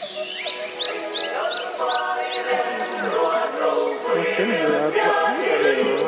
Thank you.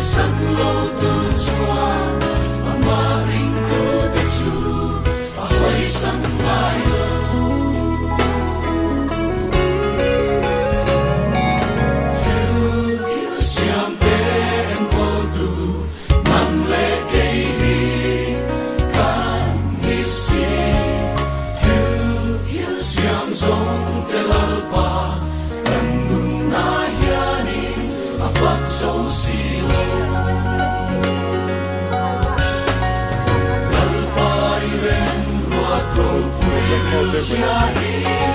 sân lô tu chua, mà ma ring tu te chu, à hồi sân lai lô. Thiếu thiếu xiêm tế em vô tu, mang lệ cây đi, can mi si. Thiếu thiếu siam zong te lal pa, cần nun na hiani, a phật sâu si lô. Revolutionary.